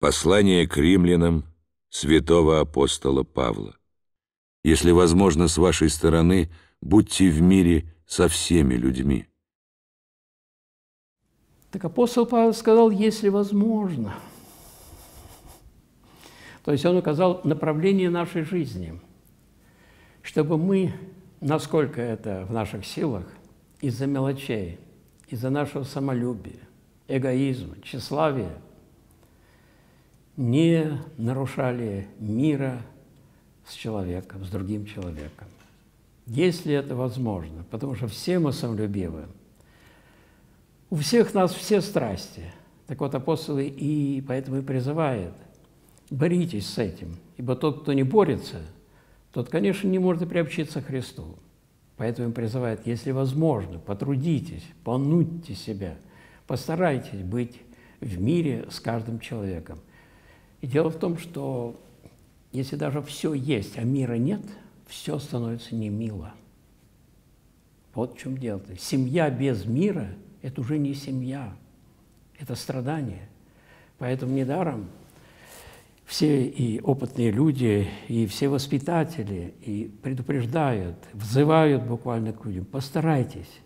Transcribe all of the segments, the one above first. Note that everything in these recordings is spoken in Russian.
Послание к римлянам святого апостола Павла. Если возможно с вашей стороны, будьте в мире со всеми людьми. Так апостол Павел сказал, если возможно. То есть он указал направление нашей жизни, чтобы мы, насколько это в наших силах, из-за мелочей, из-за нашего самолюбия, эгоизма, тщеславия – не нарушали мира с человеком, с другим человеком. Если это возможно, потому что все мы самолюбивы, у всех нас все страсти. Так вот, апостолы и поэтому и призывают, боритесь с этим, ибо тот, кто не борется, тот, конечно, не может и приобщиться к Христу. Поэтому им призывают, если возможно, потрудитесь, понудьте себя, постарайтесь быть в мире с каждым человеком. И дело в том, что если даже все есть, а мира нет, все становится не мило. Вот в чем дело. -то. Семья без мира – это уже не семья, это страдание. Поэтому недаром все и опытные люди, и все воспитатели и предупреждают, взывают буквально к людям, постарайтесь,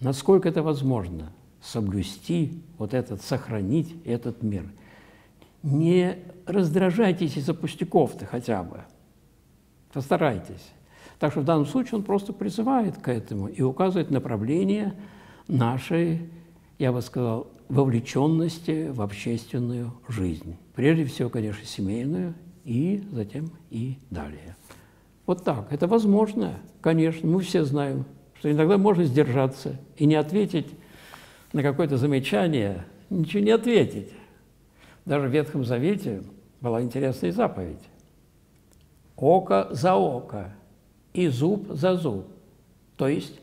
насколько это возможно, соблюсти вот этот, сохранить этот мир – не раздражайтесь из-за пустяков-то хотя бы. Постарайтесь. Так что в данном случае он просто призывает к этому и указывает направление нашей, я бы сказал, вовлеченности в общественную жизнь. Прежде всего, конечно, семейную, и затем и далее. Вот так. Это возможно, конечно. Мы все знаем, что иногда можно сдержаться и не ответить на какое-то замечание, ничего не ответить. Даже в Ветхом Завете была интересная заповедь. Око за око и зуб за зуб. То есть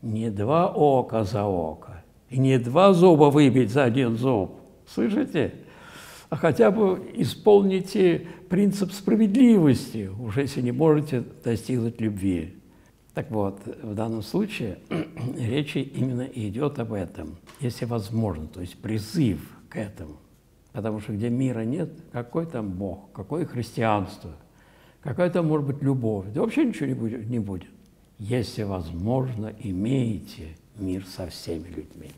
не два ока за око, и не два зуба выбить за один зуб. Слышите? А хотя бы исполните принцип справедливости, уже если не можете достигнуть любви. Так вот, в данном случае речь именно идет об этом, если возможно, то есть призыв к этому. Потому что где мира нет, какой там Бог, какое христианство, какая там может быть любовь, да вообще ничего не будет. Не будет. Если возможно, имеете мир со всеми людьми.